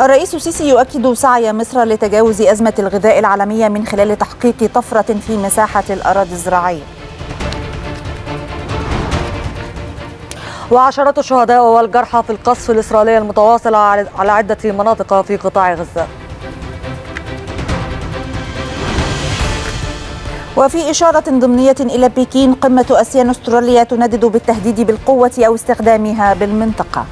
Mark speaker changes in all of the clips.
Speaker 1: الرئيس السيسي يؤكد سعي مصر لتجاوز أزمة الغذاء العالمية من خلال تحقيق طفرة في مساحة الأراضي الزراعية.
Speaker 2: وعشرات الشهداء والجرحى في القصف الإسرائيلي المتواصل على عدة مناطق في قطاع غزة.
Speaker 1: وفي إشارة ضمنية إلى بكين قمة أسيان أستراليا تندد بالتهديد بالقوة أو استخدامها بالمنطقة.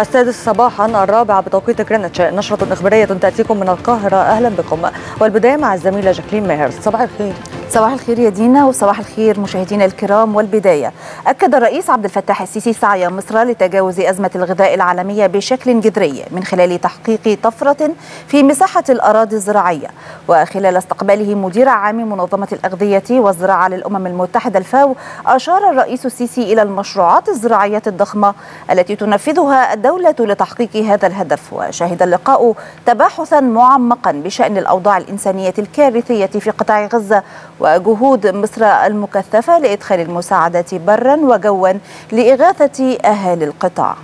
Speaker 2: السادس صباحا الرابع بتوقيت جرينتش نشرة إخبارية تأتيكم من القاهرة. أهلا بكم. والبداية مع الزميلة جاكلين ماهر. صباح الخير.
Speaker 1: صباح الخير يا دينا وصباح الخير مشاهدينا الكرام والبداية. أكد الرئيس عبد الفتاح السيسي سعي مصر لتجاوز أزمة الغذاء العالمية بشكل جذري من خلال تحقيق طفرة في مساحة الأراضي الزراعية. وخلال استقباله مدير عام منظمة الأغذية والزراعة للأمم المتحدة الفاو أشار الرئيس السيسي إلى المشروعات الزراعية الضخمة التي تنفذها الدولة لتحقيق هذا الهدف. وشهد اللقاء تباحثا معمقا بشأن الأوضاع الإنسانية الكارثية في قطاع غزة وجهود مصر المكثفة لإدخال المساعدات برا وجوا لإغاثة أهالي القطاع.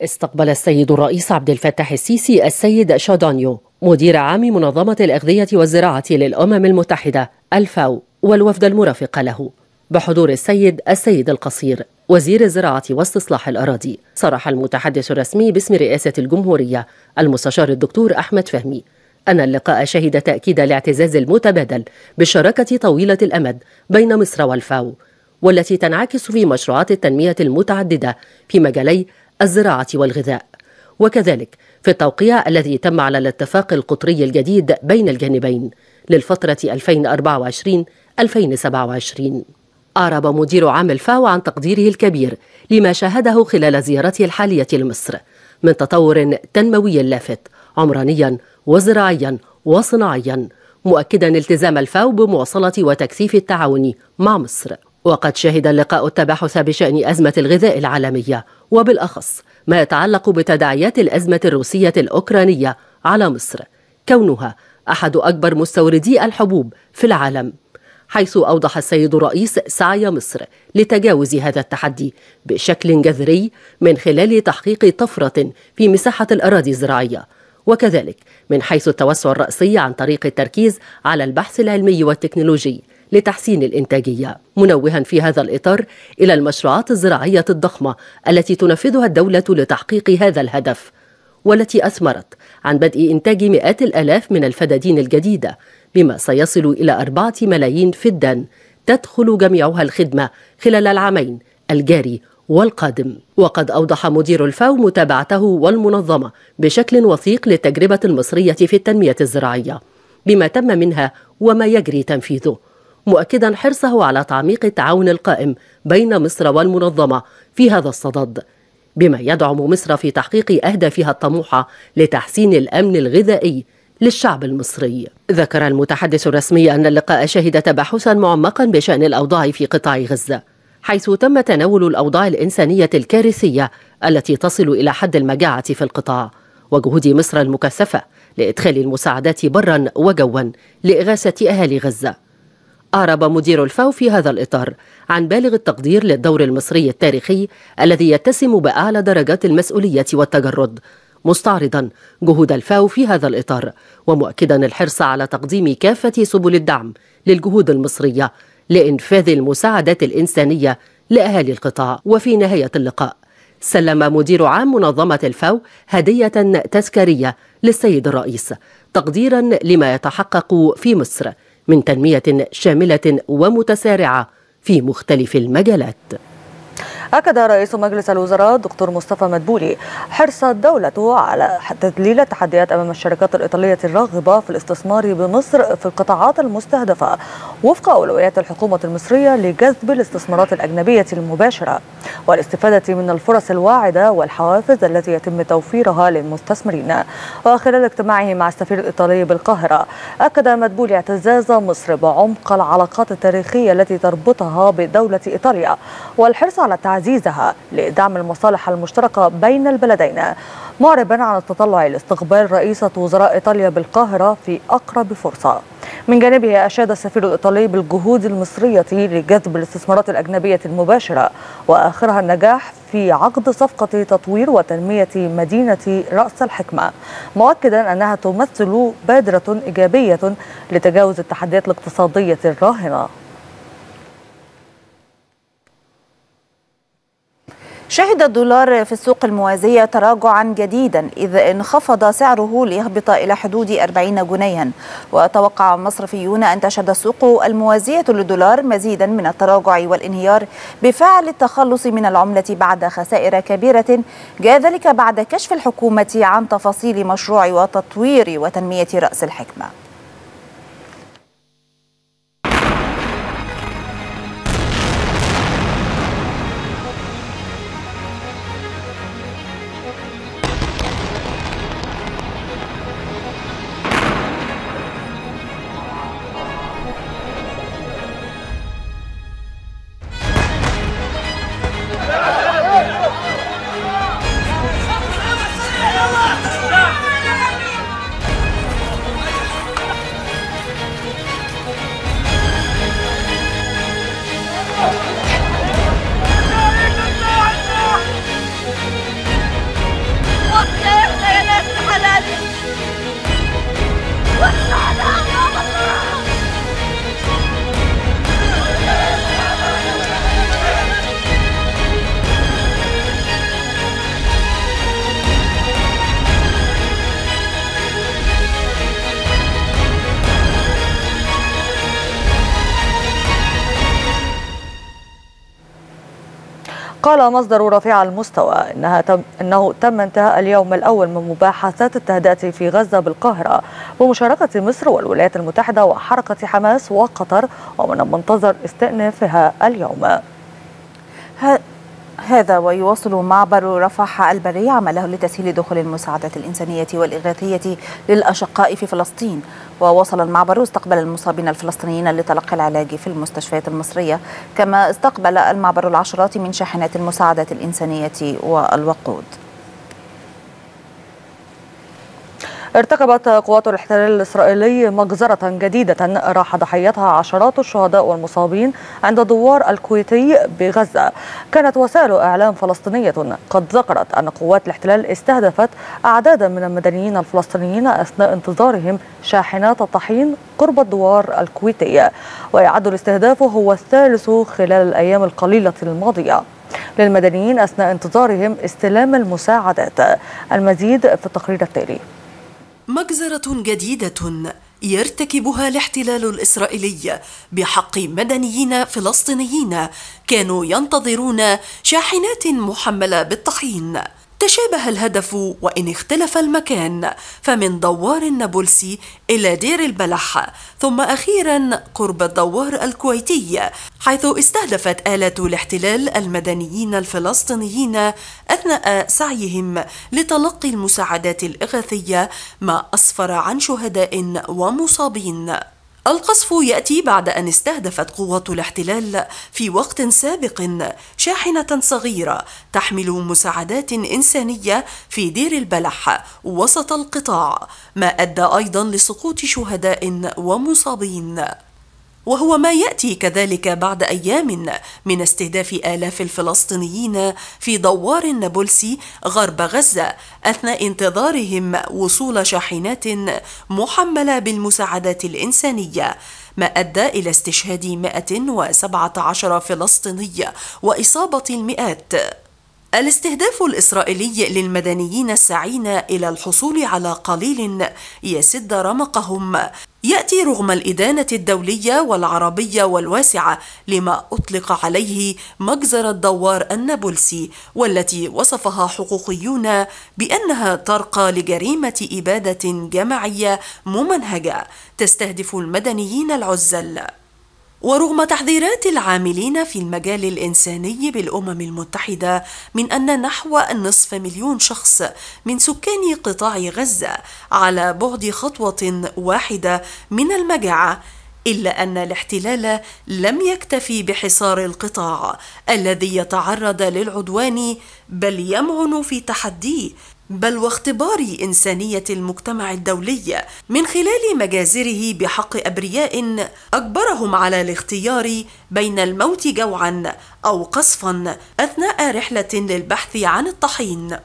Speaker 3: استقبل السيد الرئيس عبد الفتاح السيسي السيد شادانيو مدير عام منظمة الأغذية والزراعة للأمم المتحدة الفاو والوفد المرافق له. بحضور السيد السيد القصير وزير الزراعة واستصلاح الأراضي صرح المتحدث الرسمي باسم رئاسة الجمهورية المستشار الدكتور أحمد فهمي. أن اللقاء شهد تأكيد الاعتزاز المتبادل بالشراكة طويلة الأمد بين مصر والفاو والتي تنعكس في مشروعات التنمية المتعددة في مجالي الزراعة والغذاء. وكذلك في التوقيع الذي تم على الاتفاق القطري الجديد بين الجانبين للفترة 2024-2027 أعرب مدير عام الفاو عن تقديره الكبير لما شاهده خلال زيارته الحالية لمصر من تطور تنموي لافت عمرانيا وزراعيا وصناعيا مؤكدا التزام الفاو بمواصلة وتكثيف التعاون مع مصر. وقد شهد اللقاء التباحث بشأن أزمة الغذاء العالمية وبالأخص ما يتعلق بتداعيات الأزمة الروسية الأوكرانية على مصر كونها أحد أكبر مستوردي الحبوب في العالم. حيث أوضح السيد الرئيس سعي مصر لتجاوز هذا التحدي بشكل جذري من خلال تحقيق طفرة في مساحة الأراضي الزراعية وكذلك من حيث التوسع الرأسي عن طريق التركيز على البحث العلمي والتكنولوجي لتحسين الإنتاجية منوها في هذا الإطار إلى المشروعات الزراعية الضخمة التي تنفذها الدولة لتحقيق هذا الهدف والتي أثمرت عن بدء إنتاج مئات الآلاف من الفدادين الجديدة بما سيصل إلى أربعة ملايين فدا تدخل جميعها الخدمة خلال العامين الجاري والقادم. وقد أوضح مدير الفاو متابعته والمنظمة بشكل وثيق للتجربة المصرية في التنمية الزراعية بما تم منها وما يجري تنفيذه مؤكدا حرصه على تعميق التعاون القائم بين مصر والمنظمة في هذا الصدد بما يدعم مصر في تحقيق أهدافها الطموحة لتحسين الأمن الغذائي للشعب المصري. ذكر المتحدث الرسمي أن اللقاء شهد تباحثا معمقا بشأن الأوضاع في قطاع غزة. حيث تم تناول الأوضاع الإنسانية الكارثية التي تصل إلى حد المجاعة في القطاع وجهود مصر المكثفة لإدخال المساعدات برا وجوا لإغاثة أهالي غزة. أعرب مدير الفاو في هذا الإطار عن بالغ التقدير للدور المصري التاريخي الذي يتسم بأعلى درجات المسؤولية والتجرد. مستعرضا جهود الفاو في هذا الإطار ومؤكدا الحرص على تقديم كافة سبل الدعم للجهود المصرية لإنفاذ المساعدات الإنسانية لأهالي القطاع. وفي نهاية اللقاء سلم مدير عام منظمة الفاو هدية تذكارية للسيد الرئيس تقديرا لما يتحقق في مصر من تنمية شاملة ومتسارعة في مختلف المجالات.
Speaker 2: أكد رئيس مجلس الوزراء دكتور مصطفى مدبولي حرص الدولة على تذليل التحديات أمام الشركات الإيطالية الراغبة في الاستثمار بمصر في القطاعات المستهدفة وفق أولويات الحكومة المصرية لجذب الاستثمارات الأجنبية المباشرة والاستفادة من الفرص الواعدة والحوافز التي يتم توفيرها للمستثمرين. وخلال اجتماعه مع السفير الإيطالي بالقاهرة أكد مدبولي اعتزاز مصر بعمق العلاقات التاريخية التي تربطها بدولة إيطاليا والحرص على تعزيزها لدعم المصالح المشتركة بين البلدين. معربا عن التطلع لاستقبال رئيسة وزراء إيطاليا بالقاهرة في أقرب فرصة. من جانبه أشاد السفير الإيطالي بالجهود المصرية لجذب الاستثمارات الأجنبية المباشرة وآخرها النجاح في عقد صفقة تطوير وتنمية مدينة رأس الحكمة مؤكدا أنها تمثل بادرة إيجابية لتجاوز التحديات الاقتصادية الراهنة.
Speaker 1: شهد الدولار في السوق الموازية تراجعا جديدا إذ انخفض سعره ليهبط إلى حدود 40 جنيها. وتوقع مصرفيون أن تشهد السوق الموازية للدولار مزيدا من التراجع والانهيار بفعل التخلص من العملة بعد خسائر كبيرة. جاء ذلك بعد كشف الحكومة عن تفاصيل مشروع وتطوير وتنمية رأس الحكمة.
Speaker 2: قال مصدر رفيع المستوى إنها تم إنه تم انتهاء اليوم الأول من مباحثات التهدئة في غزة بالقاهرة بمشاركة مصر والولايات المتحدة وحركة حماس وقطر ومن المنتظر استئنافها اليوم.
Speaker 1: هذا ويواصل معبر رفح البري عمله لتسهيل دخول المساعدات الإنسانية والإغاثية للأشقاء في فلسطين. ووصل المعبر استقبل المصابين الفلسطينيين لتلقي العلاج في المستشفيات المصرية كما استقبل المعبر العشرات من شاحنات المساعدات الإنسانية والوقود.
Speaker 2: ارتكبت قوات الاحتلال الإسرائيلي مجزرة جديدة راح ضحيتها عشرات الشهداء والمصابين عند دوار الكويتي بغزة. كانت وسائل إعلام فلسطينية قد ذكرت أن قوات الاحتلال استهدفت أعدادا من المدنيين الفلسطينيين أثناء انتظارهم شاحنات الطحين قرب الدوار الكويتي. ويعد الاستهداف هو الثالث خلال الأيام القليلة الماضية. للمدنيين أثناء انتظارهم استلام المساعدات. المزيد في التقرير التالي.
Speaker 4: مجزرة جديدة يرتكبها الاحتلال الإسرائيلي بحق مدنيين فلسطينيين كانوا ينتظرون شاحنات محملة بالطحين. تشابه الهدف وإن اختلف المكان فمن دوار النابلسي إلى دير البلح ثم أخيرا قرب الدوار الكويتي حيث استهدفت آلة الاحتلال المدنيين الفلسطينيين أثناء سعيهم لتلقي المساعدات الإغاثية ما أسفر عن شهداء ومصابين. القصف يأتي بعد أن استهدفت قوات الاحتلال في وقت سابق شاحنة صغيرة تحمل مساعدات إنسانية في دير البلح وسط القطاع ما أدى أيضا لسقوط شهداء ومصابين. وهو ما يأتي كذلك بعد أيام من استهداف آلاف الفلسطينيين في دوار النابلسي غرب غزة أثناء انتظارهم وصول شاحنات محملة بالمساعدات الإنسانية ما أدى إلى استشهاد 117 فلسطيني وإصابة المئات. الاستهداف الإسرائيلي للمدنيين الساعين إلى الحصول على قليل يسد رمقهم. يأتي رغم الإدانة الدولية والعربية والواسعة لما أطلق عليه مجزرة دوار النابلسي والتي وصفها حقوقيون بأنها ترقى لجريمة إبادة جماعية ممنهجة تستهدف المدنيين العزل. ورغم تحذيرات العاملين في المجال الإنساني بالأمم المتحدة من أن نحو نصف مليون شخص من سكان قطاع غزة على بعد خطوة واحدة من المجاعة إلا أن الاحتلال لم يكتفي بحصار القطاع الذي يتعرض للعدوان بل يمعن في تحديه بل واختبار إنسانية المجتمع الدولي من خلال مجازره بحق أبرياء أجبرهم على الاختيار بين الموت جوعا أو قصفا أثناء رحلة للبحث عن الطحين.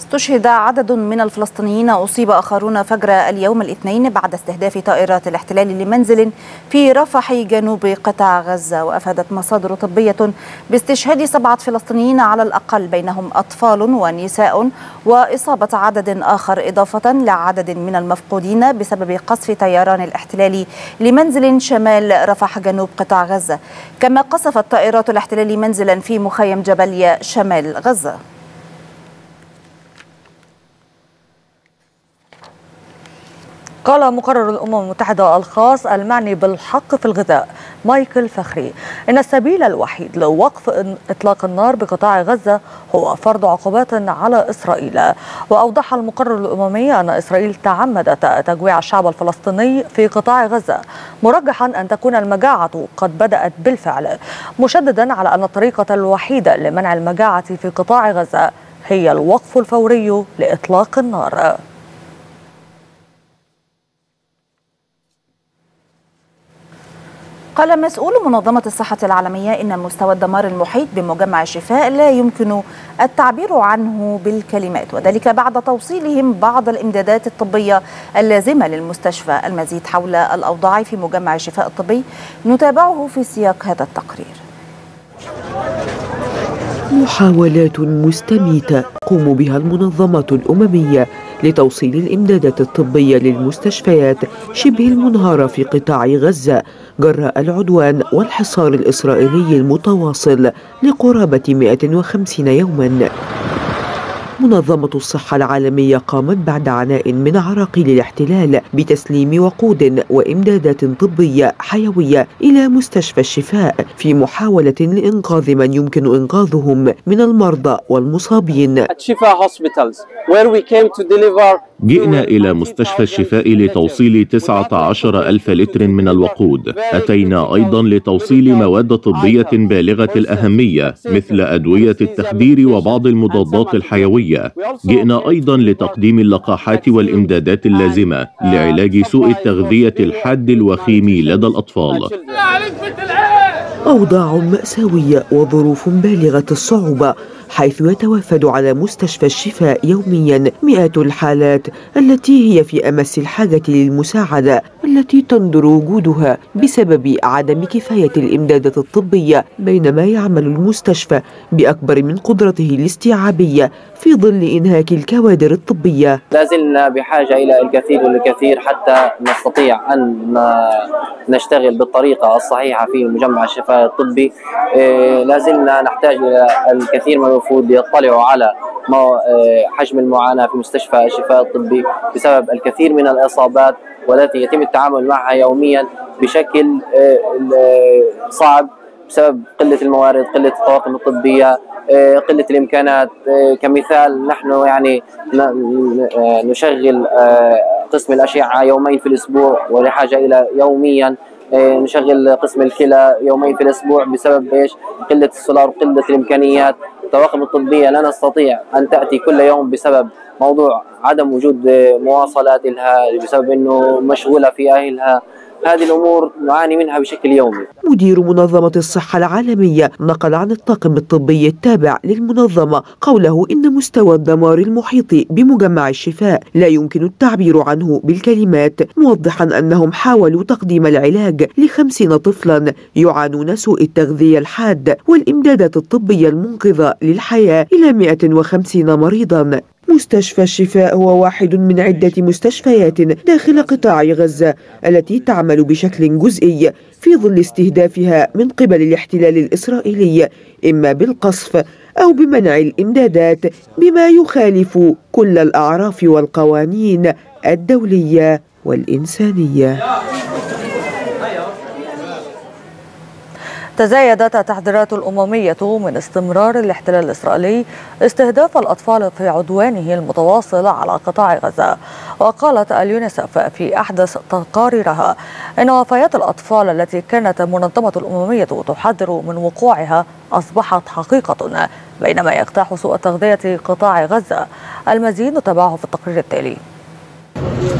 Speaker 1: استشهد عدد من الفلسطينيين أصيب آخرون فجر اليوم الاثنين بعد استهداف طائرات الاحتلال لمنزل في رفح جنوب قطاع غزة. وأفادت مصادر طبية باستشهاد سبعة فلسطينيين على الأقل بينهم أطفال ونساء وإصابة عدد آخر إضافة لعدد من المفقودين بسبب قصف طيران الاحتلال لمنزل شمال رفح جنوب قطاع غزة. كما قصفت طائرات الاحتلال منزلا في مخيم جبليا شمال غزة.
Speaker 2: قال مقرر الأمم المتحدة الخاص المعني بالحق في الغذاء مايكل فخري. إن السبيل الوحيد لوقف إطلاق النار بقطاع غزة هو فرض عقوبات على إسرائيل. وأوضح المقرر الأممي أن إسرائيل تعمدت تجويع الشعب الفلسطيني في قطاع غزة مرجحا أن تكون المجاعة قد بدأت بالفعل مشددا على أن الطريقة الوحيدة لمنع المجاعة في قطاع غزة هي الوقف الفوري لإطلاق النار.
Speaker 1: قال مسؤول منظمة الصحة العالمية إن مستوى الدمار المحيط بمجمع الشفاء لا يمكن التعبير عنه بالكلمات وذلك بعد توصيلهم بعض الإمدادات الطبية اللازمة للمستشفى المزيد حول الأوضاع في مجمع الشفاء الطبي. نتابعه في سياق هذا التقرير.
Speaker 5: محاولات مستميتة تقوم بها المنظمات الأممية لتوصيل الإمدادات الطبية للمستشفيات شبه المنهارة في قطاع غزة جراء العدوان والحصار الإسرائيلي المتواصل لقرابة 150 يوماً. منظمة الصحة العالمية قامت بعد عناء من عراقيل الاحتلال بتسليم وقود وإمدادات طبية حيوية إلى مستشفى الشفاء في محاولة لإنقاذ من يمكن إنقاذهم من المرضى والمصابين.
Speaker 6: جئنا إلى مستشفى الشفاء لتوصيل 19 ألف لتر من الوقود. أتينا أيضا لتوصيل مواد طبية بالغة الأهمية مثل أدوية التخدير وبعض المضادات الحيوية. جئنا أيضا لتقديم اللقاحات والإمدادات اللازمة لعلاج سوء التغذية الحاد الوخيم لدى الأطفال.
Speaker 5: أوضاع مأساوية وظروف بالغة الصعوبة حيث يتوافد على مستشفى الشفاء يوميا مئات الحالات التي هي في أمس الحاجة للمساعدة التي تندر وجودها بسبب عدم كفاية الإمدادات الطبية بينما يعمل المستشفى بأكبر من قدرته الاستيعابية في ظل إنهاك الكوادر الطبية.
Speaker 7: لا زلنا بحاجة إلى الكثير والكثير حتى نستطيع أن نشتغل بالطريقة الصحيحة في مجمع الشفاء الطبي. لا زلنا نحتاج إلى الكثير من الوفود يطلعوا على حجم المعاناة في مستشفى الشفاء الطبي بسبب الكثير من الإصابات والتي يتم التعامل معها يوميا بشكل صعب. بسبب قلة الموارد، قلة الطواقم الطبية، قلة الإمكانات، كمثال نحن يعني نشغل قسم الأشعة يومين في الأسبوع ولحاجة إلى يوميا نشغل قسم الكلى يومين في الأسبوع بسبب إيش؟ قلة السولار وقله الإمكانيات، الطواقم الطبية لا نستطيع أن تأتي كل يوم بسبب موضوع عدم وجود مواصلات لها بسبب إنه مشغولة في أهلها. هذه الأمور نعاني منها بشكل يومي.
Speaker 5: مدير منظمة الصحة العالمية نقل عن الطاقم الطبي التابع للمنظمة قوله إن مستوى الدمار المحيط بمجمع الشفاء لا يمكن التعبير عنه بالكلمات موضحا أنهم حاولوا تقديم العلاج لخمسين طفلا يعانون سوء التغذية الحاد والإمدادات الطبية المنقذة للحياة إلى 150 مريضا مستشفى الشفاء هو واحد من عدة مستشفيات داخل قطاع غزة التي تعمل بشكل جزئي في ظل استهدافها من قبل الاحتلال الإسرائيلي إما بالقصف أو بمنع الإمدادات بما يخالف كل الأعراف والقوانين الدولية والإنسانية.
Speaker 2: تزايدت التحذيرات الأممية من استمرار الاحتلال الإسرائيلي استهداف الأطفال في عدوانه المتواصل على قطاع غزة. وقالت اليونيسف في أحدث تقاريرها أن وفيات الأطفال التي كانت المنظمة الأممية تحذر من وقوعها أصبحت حقيقة بينما يقتاح سوء تغذية قطاع غزة. المزيد نتابعه في التقرير التالي.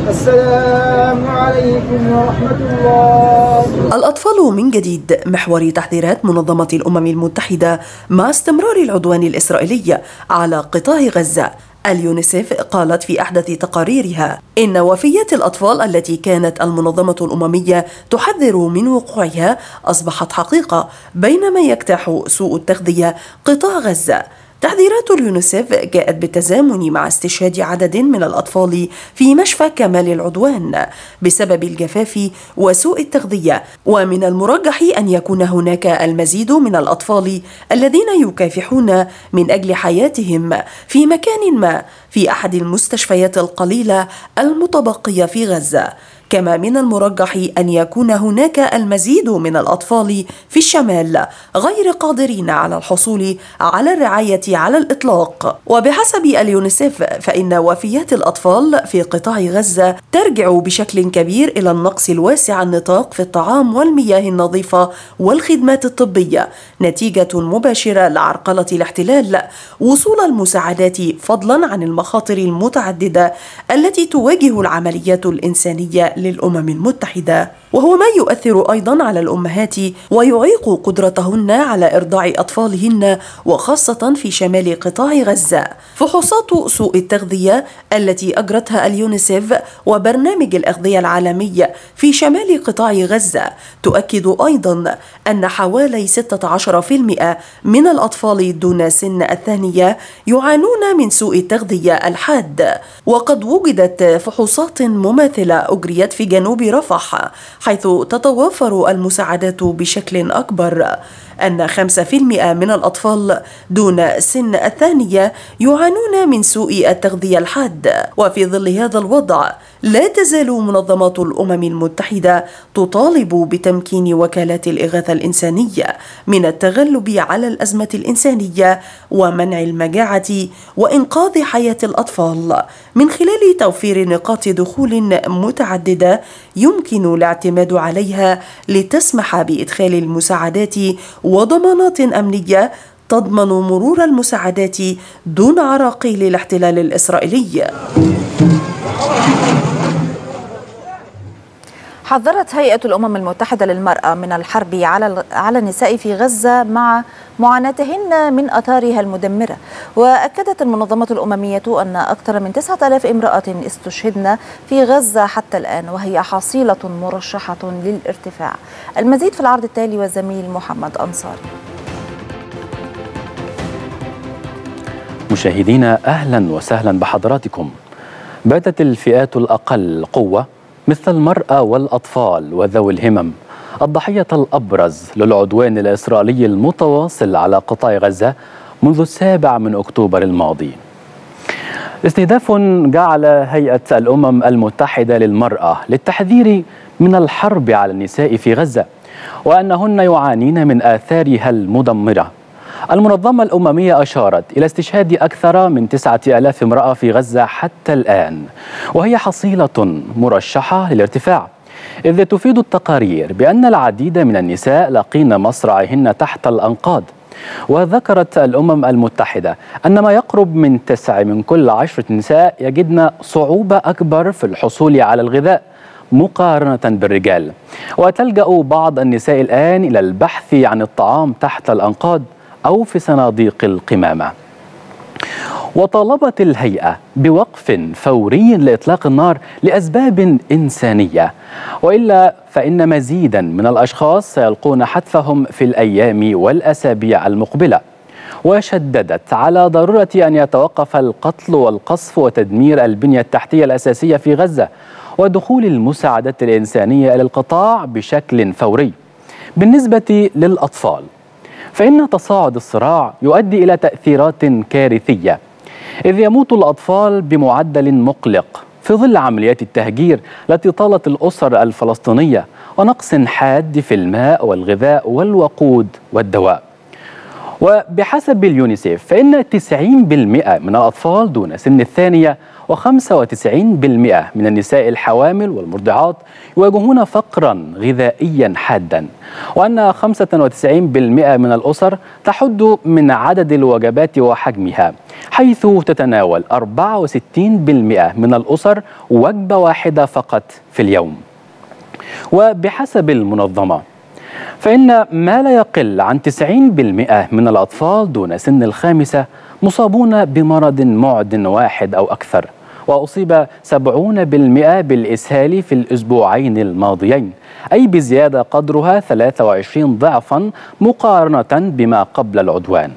Speaker 8: السلام عليكم ورحمة الله.
Speaker 4: الأطفال من جديد محور تحذيرات منظمة الأمم المتحدة مع استمرار العدوان الإسرائيلي على قطاع غزة. اليونيسيف قالت في أحدث تقاريرها إن وفيات الأطفال التي كانت المنظمة الأممية تحذر من وقوعها أصبحت حقيقة بينما يجتاح سوء التغذية قطاع غزة. تحذيرات اليونيسيف جاءت بالتزامن مع استشهاد عدد من الأطفال في مشفى كمال العدوان بسبب الجفاف وسوء التغذية. ومن المرجح أن يكون هناك المزيد من الأطفال الذين يكافحون من أجل حياتهم في مكان ما في أحد المستشفيات القليلة المتبقية في غزة. كما من المرجح أن يكون هناك المزيد من الأطفال في الشمال غير قادرين على الحصول على الرعاية على الإطلاق. وبحسب اليونيسيف فإن وفيات الأطفال في قطاع غزة ترجع بشكل كبير إلى النقص الواسع النطاق في الطعام والمياه النظيفة والخدمات الطبية نتيجة مباشرة لعرقلة الاحتلال. وصول المساعدات فضلا عن المخاطر المتعددة التي تواجه العمليات الإنسانية للأمم المتحدة وهو ما يؤثر أيضا على الأمهات ويعيق قدرتهن على إرضاع أطفالهن وخاصة في شمال قطاع غزة. فحوصات سوء التغذية التي أجرتها اليونيسيف وبرنامج الأغذية العالمي في شمال قطاع غزة تؤكد أيضا أن حوالي 16% من الأطفال دون سن الثانية يعانون من سوء التغذية الحاد. وقد وجدت فحوصات مماثلة أجريت في جنوب رفح حيث تتوافر المساعدات بشكل أكبر. أن 5% من الأطفال دون سن الثانية يعانون من سوء التغذية الحاد. وفي ظل هذا الوضع لا تزال منظمة الأمم المتحدة تطالب بتمكين وكالات الإغاثة الإنسانية من التغلب على الأزمة الإنسانية ومنع المجاعة وإنقاذ حياة الأطفال. من خلال توفير نقاط دخول متعددة يمكن الاعتماد عليها لتسمح بإدخال المساعدات وضمانات أمنية تضمن مرور المساعدات دون عراقيل الاحتلال الإسرائيلي.
Speaker 1: حذرت هيئة الأمم المتحدة للمرأة من الحرب على على النساء في غزة مع معاناتهن من أثارها المدمرة. وأكدت المنظمة الأممية أن أكثر من 9000 امرأة استشهدن في غزة حتى الآن وهي حصيلة مرشحة للارتفاع. المزيد في العرض التالي والزميل محمد أنصاري.
Speaker 9: مشاهدينا أهلا وسهلا بحضراتكم. باتت الفئات الأقل قوة مثل المرأة والأطفال وذوي الهمم. الضحية الأبرز للعدوان الإسرائيلي المتواصل على قطاع غزة منذ السابع من أكتوبر الماضي. استهداف جعل هيئة الأمم المتحدة للمرأة للتحذير من الحرب على النساء في غزة وأنهن يعانين من آثارها المدمرة. المنظمة الأممية أشارت إلى استشهاد أكثر من تسعة ألاف امرأة في غزة حتى الآن وهي حصيلة مرشحة للارتفاع. إذ تفيد التقارير بأن العديد من النساء لقين مصرعهن تحت الأنقاض. وذكرت الأمم المتحدة أن ما يقرب من تسع من كل عشرة نساء يجدن صعوبة أكبر في الحصول على الغذاء مقارنة بالرجال. وتلجأ بعض النساء الآن إلى البحث عن الطعام تحت الأنقاض. أو في صناديق القمامة. وطالبت الهيئة بوقف فوري لإطلاق النار لأسباب إنسانية. وإلا فإن مزيدا من الأشخاص سيلقون حتفهم في الأيام والأسابيع المقبلة. وشددت على ضرورة أن يتوقف القتل والقصف وتدمير البنية التحتية الأساسية في غزة ودخول المساعدات الإنسانية إلى القطاع بشكل فوري بالنسبة للأطفال. فإن تصاعد الصراع يؤدي إلى تأثيرات كارثية إذ يموت الأطفال بمعدل مقلق في ظل عمليات التهجير التي طالت الأسر الفلسطينية ونقص حاد في الماء والغذاء والوقود والدواء. وبحسب اليونيسيف فإن 90% من الأطفال دون سن الثانية و95% من النساء الحوامل والمرضعات يواجهون فقرا غذائيا حادا وأن 95% من الأسر تحد من عدد الوجبات وحجمها حيث تتناول 64% من الأسر وجبة واحدة فقط في اليوم. وبحسب المنظمة فإن ما لا يقل عن 90% من الأطفال دون سن الخامسة مصابون بمرض معد واحد أو أكثر. وأصيب 70% بالإسهال في الأسبوعين الماضيين. أي بزيادة قدرها 23 ضعفا مقارنة بما قبل العدوان.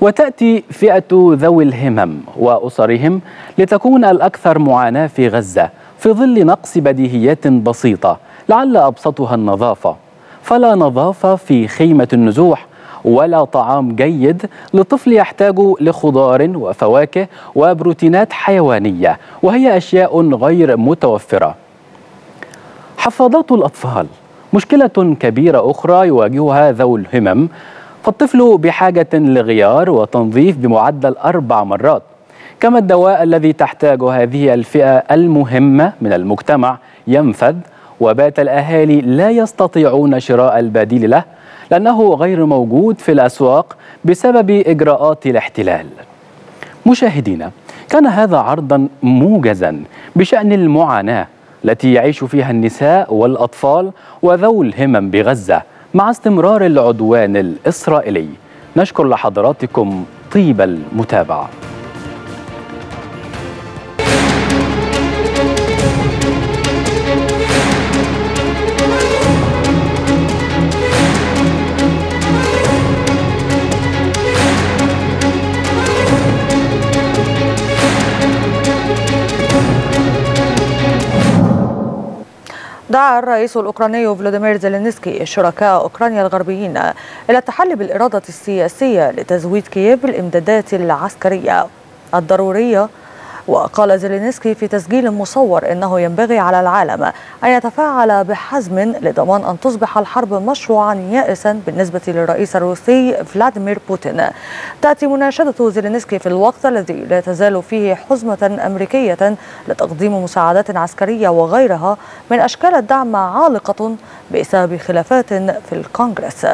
Speaker 9: وتأتي فئة ذوي الهمم وأسرهم لتكون الأكثر معاناة في غزة في ظل نقص بديهيات بسيطة لعل أبسطها النظافة. فلا نظافة في خيمة النزوح ولا طعام جيد لطفل يحتاج لخضار وفواكه وبروتينات حيوانية وهي أشياء غير متوفرة. حفاضات الأطفال. مشكلة كبيرة أخرى يواجهها ذوي الهمم. فالطفل بحاجة لغيار وتنظيف بمعدل أربع مرات. كما الدواء الذي تحتاج هذه الفئة المهمة من المجتمع ينفد وبات الأهالي لا يستطيعون شراء البديل له. لأنه غير موجود في الأسواق بسبب إجراءات الاحتلال. مشاهدينا كان هذا عرضا موجزا بشأن المعاناة التي يعيش فيها النساء والأطفال وذوي الهمم بغزة مع استمرار العدوان الإسرائيلي. نشكر لحضراتكم طيب المتابعة.
Speaker 2: دعا الرئيس الأوكراني فلاديمير زيلينسكي شركاء أوكرانيا الغربيين إلى التحلي بالإرادة السياسية لتزويد كييف بالإمدادات العسكرية الضرورية وقال زيلينسكي في تسجيل مصور إنه ينبغي على العالم أن يتفاعل بحزم لضمان أن تصبح الحرب مشروعا يائسا بالنسبة للرئيس الروسي فلاديمير بوتين. تأتي مناشدة زيلينسكي في الوقت الذي لا تزال فيه حزمة أمريكية لتقديم مساعدات عسكرية وغيرها من أشكال الدعم عالقة بسبب خلافات في الكونغرس.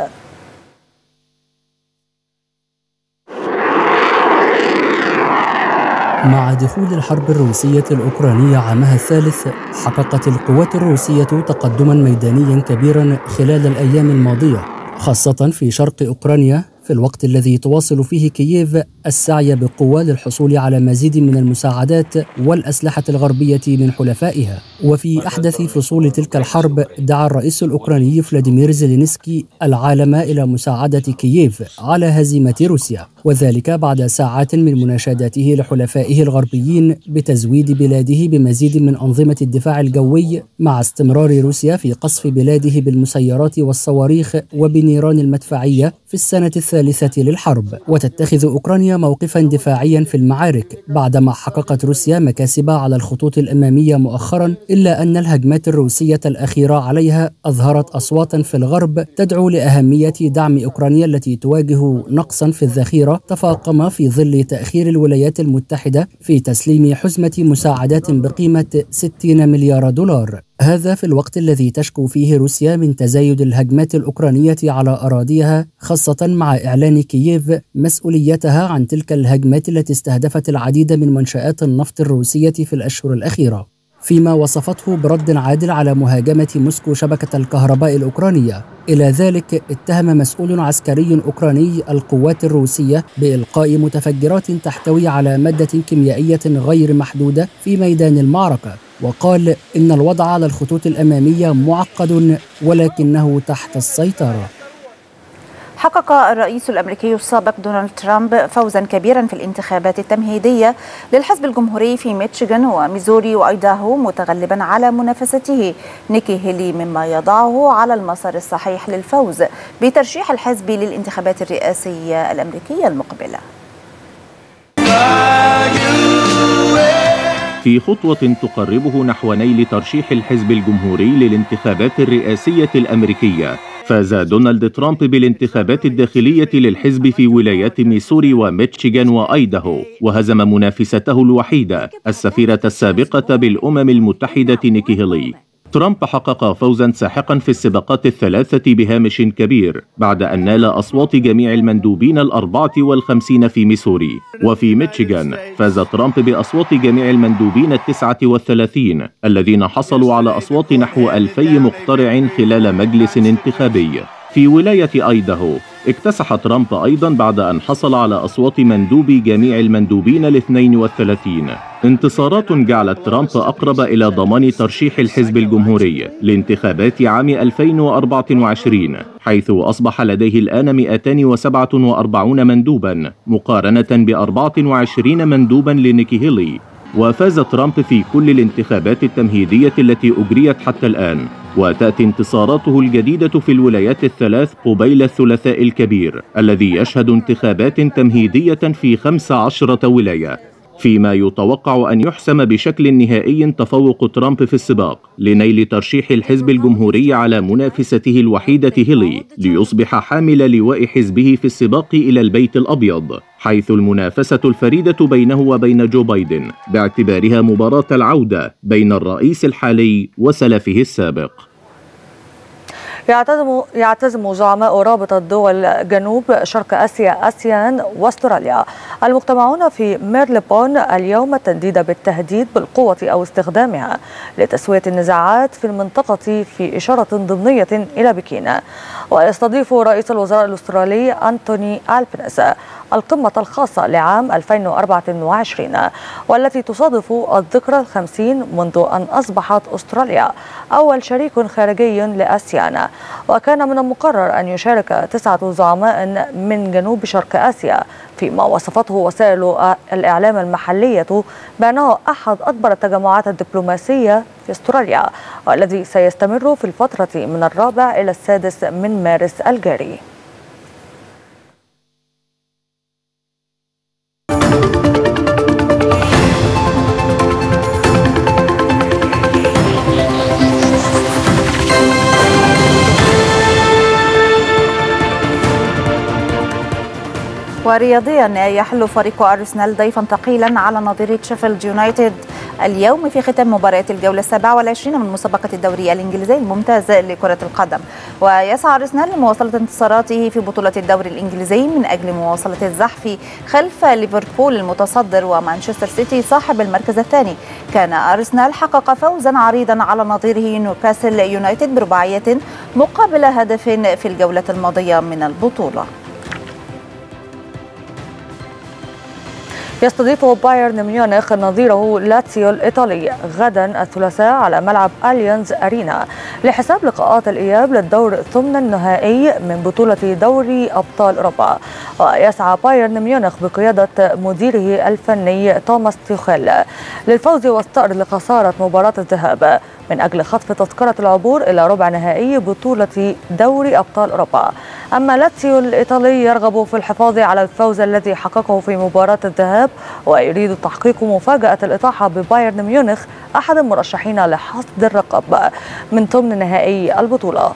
Speaker 10: مع دخول الحرب الروسية الأوكرانية عامها الثالث حققت القوات الروسية تقدما ميدانيا كبيرا خلال الأيام الماضية خاصة في شرق أوكرانيا في الوقت الذي تواصل فيه كييف السعي بقوة للحصول على مزيد من المساعدات والأسلحة الغربية من حلفائها. وفي أحدث فصول تلك الحرب دعا الرئيس الأوكراني فلاديمير زيلينسكي العالم إلى مساعدة كييف على هزيمة روسيا وذلك بعد ساعات من مناشداته لحلفائه الغربيين بتزويد بلاده بمزيد من أنظمة الدفاع الجوي مع استمرار روسيا في قصف بلاده بالمسيرات والصواريخ وبنيران المدفعية في السنة الثالثة للحرب. وتتخذ أوكرانيا موقفا دفاعيا في المعارك بعدما حققت روسيا مكاسب على الخطوط الأمامية مؤخرا إلا أن الهجمات الروسية الأخيرة عليها أظهرت أصواتا في الغرب تدعو لأهمية دعم أوكرانيا التي تواجه نقصا في الذخيرة تفاقم في ظل تأخير الولايات المتحدة في تسليم حزمة مساعدات بقيمة 60 مليار دولار. هذا في الوقت الذي تشكو فيه روسيا من تزايد الهجمات الأوكرانية على أراضيها خاصة مع إعلان كييف مسؤوليتها عن تلك الهجمات التي استهدفت العديد من منشآت النفط الروسية في الأشهر الأخيرة. فيما وصفته برد عادل على مهاجمة موسكو شبكة الكهرباء الأوكرانية. إلى ذلك اتهم مسؤول عسكري أوكراني القوات الروسية بإلقاء متفجرات تحتوي على مادة كيميائية غير محدودة في ميدان المعركة وقال إن الوضع على الخطوط الأمامية معقد ولكنه تحت السيطرة.
Speaker 1: حقق الرئيس الأمريكي السابق دونالد ترامب فوزا كبيرا في الانتخابات التمهيدية للحزب الجمهوري في ميشيغان وميزوري وأيداهو متغلبا على منافسته نيكي هيلي مما يضعه على المسار الصحيح للفوز بترشيح الحزب للانتخابات الرئاسية الأمريكية المقبلة.
Speaker 6: في خطوة تقربه نحو نيل ترشيح الحزب الجمهوري للانتخابات الرئاسية الأمريكية فاز دونالد ترامب بالانتخابات الداخلية للحزب في ولايات ميسوري وميتشيغان وأيداهو وهزم منافسته الوحيدة السفيرة السابقة بالأمم المتحدة نيكي هيلي. ترامب حقق فوزا ساحقا في السباقات الثلاثة بهامش كبير بعد أن نال أصوات جميع المندوبين الأربعة والخمسين في ميسوري. وفي ميتشيغان فاز ترامب بأصوات جميع المندوبين التسعة والثلاثين الذين حصلوا على أصوات نحو ألفي مقترع خلال مجلس انتخابي. في ولاية أيداهو اكتسح ترامب أيضا بعد أن حصل على أصوات مندوبي جميع المندوبين الاثنين والثلاثين انتصارات جعلت ترامب أقرب إلى ضمان ترشيح الحزب الجمهوري لانتخابات عام 2024 حيث أصبح لديه الآن 247 مندوبا مقارنة ب 24 مندوبا لنيكي هيلي. وفاز ترامب في كل الانتخابات التمهيدية التي أجريت حتى الآن. وتأتي انتصاراته الجديدة في الولايات الثلاث قبيل الثلاثاء الكبير الذي يشهد انتخابات تمهيدية في 15 ولاية. فيما يتوقع أن يحسم بشكل نهائي تفوق ترامب في السباق لنيل ترشيح الحزب الجمهوري على منافسته الوحيدة هيلي ليصبح حامل لواء حزبه في السباق إلى البيت الأبيض حيث المنافسة الفريدة بينه وبين جو بايدن باعتبارها مباراة العودة بين الرئيس الحالي وسلفه السابق.
Speaker 2: يعتزم يعتزم زعماء رابطة دول جنوب شرق آسيا آسيان وأستراليا. المجتمعون في ميرلبون اليوم التنديد بالتهديد بالقوة أو استخدامها لتسوية النزاعات في المنطقة في إشارة ضمنية إلى بكين. ويستضيف رئيس الوزراء الأسترالي أنتوني ألبنس القمة الخاصة لعام 2024 والتي تصادف الذكرى الخمسين منذ أن أصبحت أستراليا أول شريك خارجي لآسيان. وكان من المقرر أن يشارك تسعة زعماء من جنوب شرق آسيا فيما وصفته وسائل الإعلام المحلية بأنه أحد أكبر التجمعات الدبلوماسية في أستراليا والذي سيستمر في الفترة من الرابع إلى السادس من مارس الجاري.
Speaker 1: ورياضيا. يحل فريق أرسنال ضيفا ثقيلا على نظيره شيفيلد يونايتد اليوم في ختام مباريات الجولة السابعة والعشرين من مسابقة الدوري الإنجليزي الممتاز لكرة القدم. ويسعى أرسنال لمواصلة انتصاراته في بطولة الدوري الإنجليزي من أجل مواصلة الزحف خلف ليفربول المتصدر ومانشستر سيتي صاحب المركز الثاني. كان أرسنال حقق فوزا عريضا على نظيره نيوكاسل يونايتد برباعية مقابل هدف في الجولة الماضية من البطولة.
Speaker 2: يستضيف بايرن ميونخ نظيره لاتسيو الإيطالي غدا الثلاثاء على ملعب أليانز أرينا. لحساب لقاءات الإياب للدور الثمن النهائي من بطولة دوري أبطال أوروبا. ويسعى بايرن ميونخ بقيادة مديره الفني توماس تيوخيل للفوز والثأر لخسارة مباراة الذهاب. من أجل خطف تذكرة العبور إلى ربع نهائي بطولة دوري أبطال أوروبا. أما لاتسيو الإيطالي يرغب في الحفاظ على الفوز الذي حققه في مباراة الذهاب ويريد تحقيق مفاجأة الإطاحة ببايرن ميونخ أحد المرشحين لحصد اللقب من ضمن نهائي البطولة.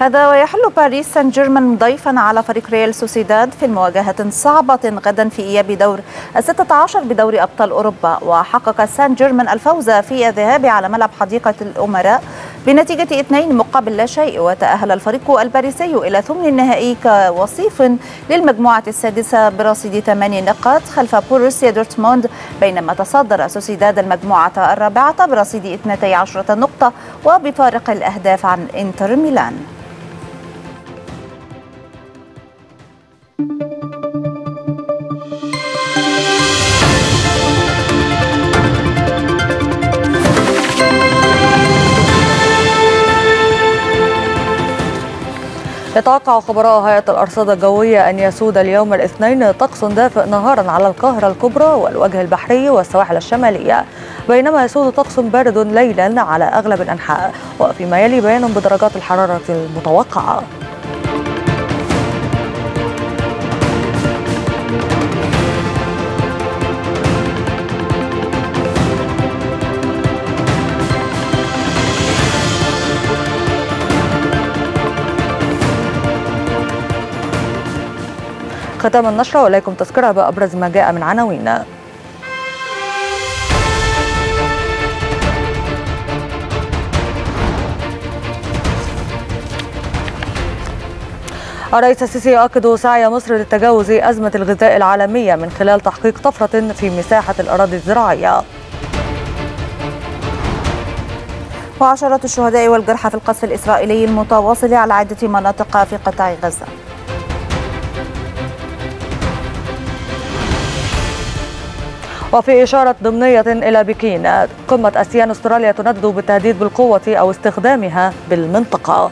Speaker 1: هذا ويحل باريس سان جيرمان ضيفا على فريق ريال سوسيداد في المواجهة صعبة غدا في إياب دور الستة عشر بدوري أبطال أوروبا وحقق سان جيرمان الفوز في الذهاب على ملعب حديقة الأمراء بنتيجة اثنين مقابل لا شيء وتأهل الفريق الباريسي إلى ثمن النهائي كوصيف للمجموعة السادسة برصيد ثمانية نقاط خلف بوروسيا دورتموند بينما تصدر سوسيداد المجموعة الرابعة برصيد 12 نقطة وبفارق الأهداف عن إنتر ميلان.
Speaker 2: يتوقع خبراء هيئة الأرصاد الجوية أن يسود اليوم الاثنين طقس دافئ نهارا على القاهرة الكبرى والوجه البحري والسواحل الشمالية بينما يسود طقس بارد ليلا على أغلب الأنحاء وفيما يلي بيان بدرجات الحرارة المتوقعة. ختام النشرة وإليكم تذكرة بأبرز ما جاء من عناوين. الرئيس السيسي يؤكد سعي مصر لتجاوز أزمة الغذاء العالمية من خلال تحقيق طفرة في مساحة الأراضي الزراعية.
Speaker 1: وعشرات الشهداء والجرحى في القصف الإسرائيلي المتواصل على عدة مناطق في قطاع غزة.
Speaker 2: وفي إشارة ضمنية إلى بكين قمة أسيان أستراليا تندد بالتهديد بالقوة أو استخدامها بالمنطقة.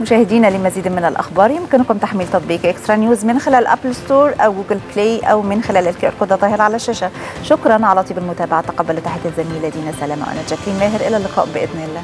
Speaker 1: مشاهدينا لمزيد من الأخبار يمكنكم تحميل تطبيق إكسترا نيوز من خلال App Store أو Google Play أو من خلال ال QR code الظاهر على الشاشة. شكرا على طيب المتابعة تقبلوا تحية الزميلة دينا سلامة وأنا جاكلين ماهر. إلى اللقاء بإذن الله.